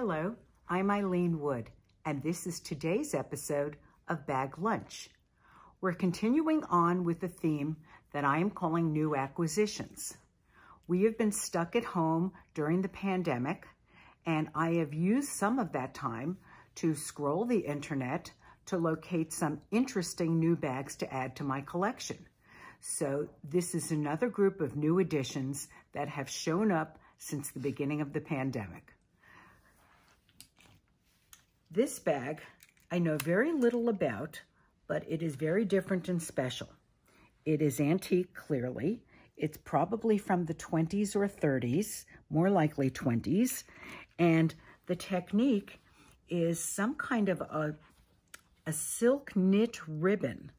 Hello, I'm Ilene Wood, and this is today's episode of Bag Lunch. We're continuing on with the theme that I am calling new acquisitions. We have been stuck at home during the pandemic, and I have used some of that time to scroll the internet to locate some interesting new bags to add to my collection. So this is another group of new additions that have shown up since the beginning of the pandemic. This bag I know very little about, but it is very different and special. It is antique, clearly. It's probably from the 20s or 30s, more likely 20s. And the technique is some kind of a, a silk knit ribbon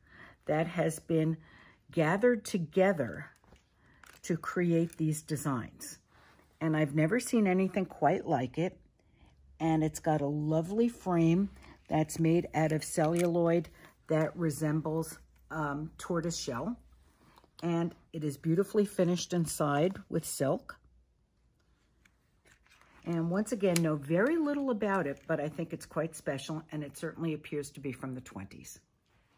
that has been gathered together to create these designs. And I've never seen anything quite like it and it's got a lovely frame that's made out of celluloid that resembles um, tortoise shell. And it is beautifully finished inside with silk. And once again, know very little about it, but I think it's quite special, and it certainly appears to be from the 20s.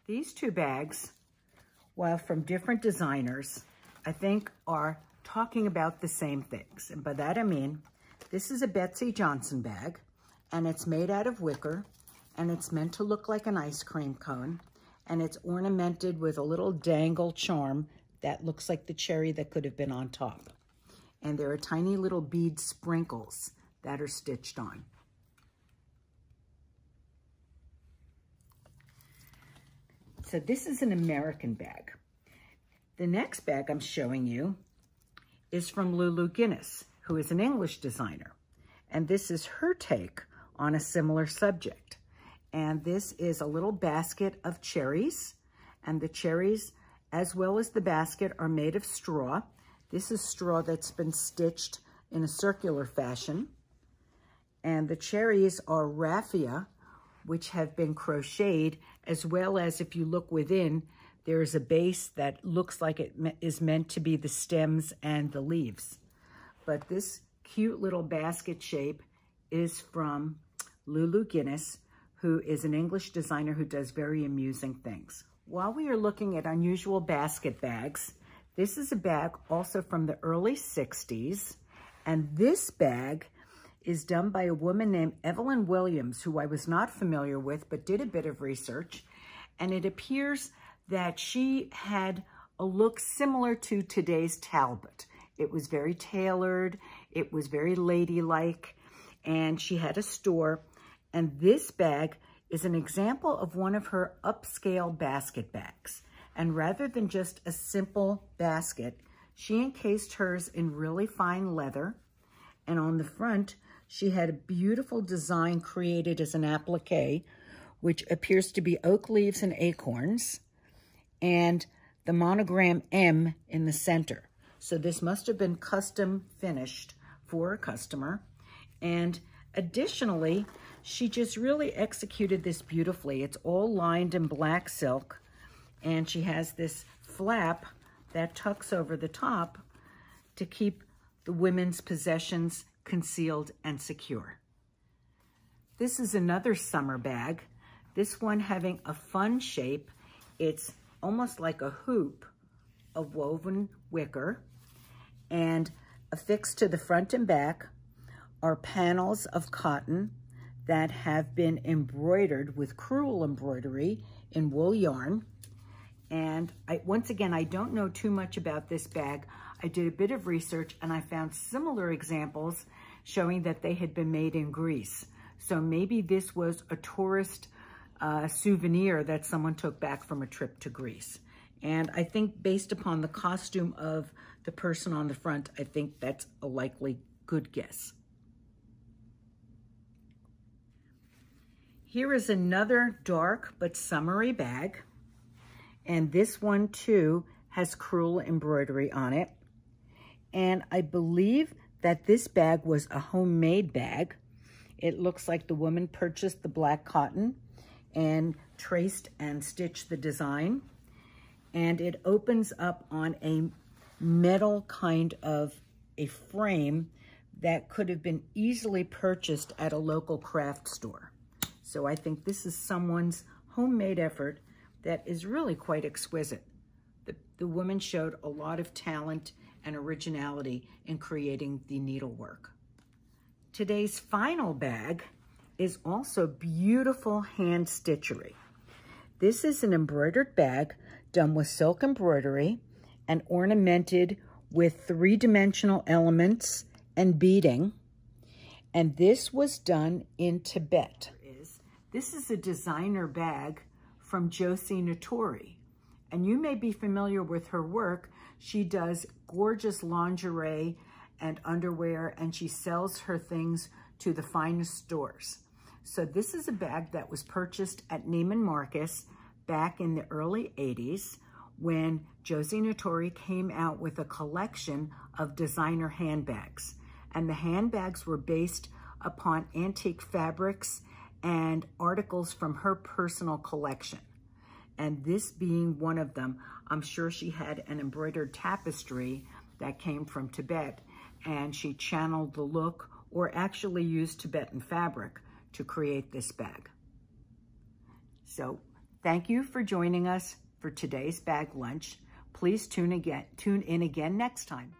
These two bags, while from different designers, I think are talking about the same things. And by that I mean, this is a Betsey Johnson bag and it's made out of wicker and it's meant to look like an ice cream cone and it's ornamented with a little dangle charm that looks like the cherry that could have been on top. And there are tiny little bead sprinkles that are stitched on. So this is an American bag. The next bag I'm showing you is from Lulu Guinness, who is an English designer. And this is her take on a similar subject. And this is a little basket of cherries. And the cherries, as well as the basket, are made of straw. This is straw that's been stitched in a circular fashion. And the cherries are raffia, which have been crocheted, as well as if you look within, there's a base that looks like it is meant to be the stems and the leaves. But this cute little basket shape is from Lulu Guinness, who is an English designer who does very amusing things. While we are looking at unusual basket bags, this is a bag also from the early 60s, and this bag is done by a woman named Evelyn Williams, who I was not familiar with, but did a bit of research, and it appears that she had a look similar to today's Talbot. It was very tailored, it was very ladylike, and she had a store. And this bag is an example of one of her upscale basket bags. And rather than just a simple basket, she encased hers in really fine leather. And on the front, she had a beautiful design created as an applique, which appears to be oak leaves and acorns, and the monogram M in the center. So this must have been custom finished for a customer. And additionally, she just really executed this beautifully. It's all lined in black silk, and she has this flap that tucks over the top to keep the women's possessions concealed and secure. This is another summer bag. This one having a fun shape. It's almost like a hoop of woven wicker and affixed to the front and back are panels of cotton that have been embroidered with crewel embroidery in wool yarn. And I, once again, I don't know too much about this bag. I did a bit of research and I found similar examples showing that they had been made in Greece. So maybe this was a tourist uh, souvenir that someone took back from a trip to Greece. And I think based upon the costume of the person on the front, I think that's a likely good guess. Here is another dark but summery bag. And this one too has crewel embroidery on it. And I believe that this bag was a homemade bag. It looks like the woman purchased the black cotton and traced and stitched the design. And it opens up on a metal kind of a frame that could have been easily purchased at a local craft store. So I think this is someone's homemade effort that is really quite exquisite. The, the woman showed a lot of talent and originality in creating the needlework. Today's final bag is also beautiful hand stitchery. This is an embroidered bag done with silk embroidery and ornamented with three-dimensional elements and beading. And this was done in Tibet. This is a designer bag from Josie Natori. And you may be familiar with her work. She does gorgeous lingerie and underwear, and she sells her things to the finest stores. So this is a bag that was purchased at Neiman Marcus back in the early 80s when Josie Natori came out with a collection of designer handbags. And the handbags were based upon antique fabrics and articles from her personal collection. And this being one of them, I'm sure she had an embroidered tapestry that came from Tibet and she channeled the look or actually used Tibetan fabric to create this bag. So thank you for joining us for today's bag lunch. Please tune again, tune in again next time.